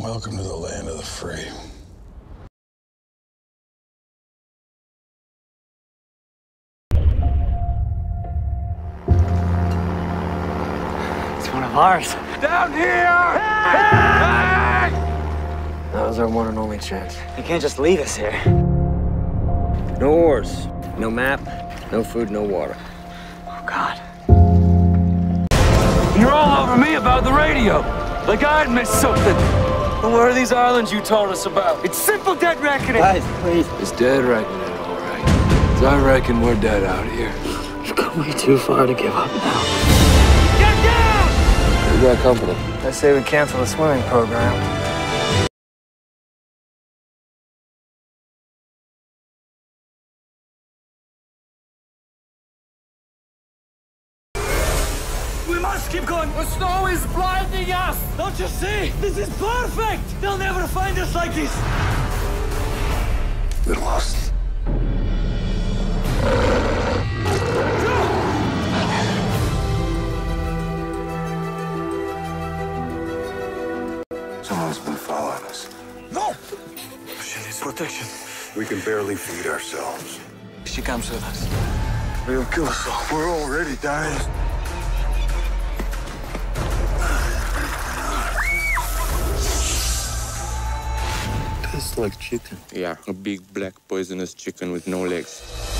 Welcome to the land of the free. It's one of ours. Down here! That was our one and only chance. You can't just leave us here. No oars, no map, no food, no water. Oh, God. You're all over me about the radio. Like I'd missed something. And where are these islands you told us about? It's simple dead reckoning. Guys, please. It's dead reckoning, all right. So I reckon we're dead out here. You've gone way too far to give up now. Get down! We got company. I say we cancel the swimming program. We must keep going. The snow is blinding us. Don't you see? This is perfect. They'll never find us like this. We're lost. Someone's been following us. No. She needs protection. We can barely feed ourselves. She comes with us. They'll kill us all. We're already dying. Like chicken. Yeah, a big black poisonous chicken with no legs.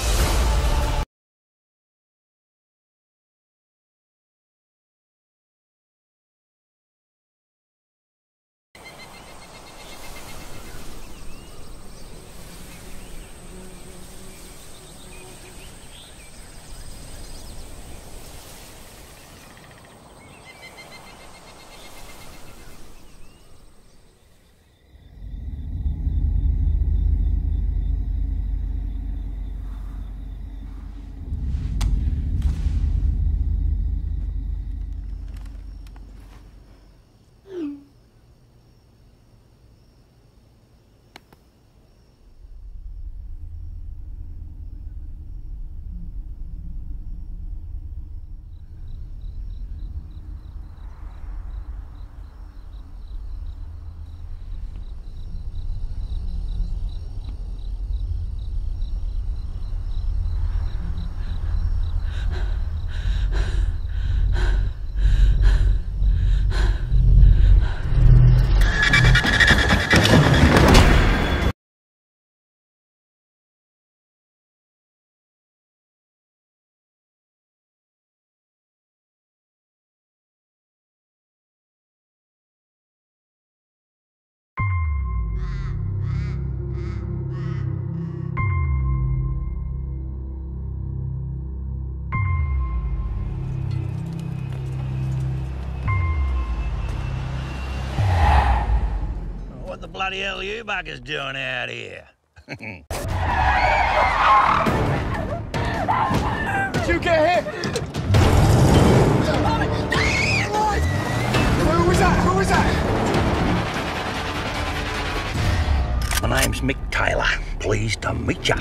Bloody hell are you buggers doing out here? Did you get hit? Who was that? Who was that? My name's Mick Taylor. Pleased to meet ya.